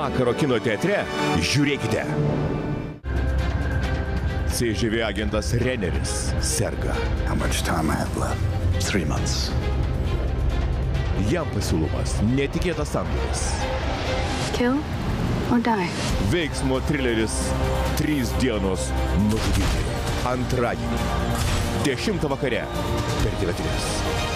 vakaro kino teatre žiūrėkite. CŽV agentas Reneris serga. How much time I have left? Three months. Jam pasiūlomas netikėtas sandoris. Kill or die? Veiksmo trileris Trys dienos nužudyti. Antradienį. 10 vakare per TV3.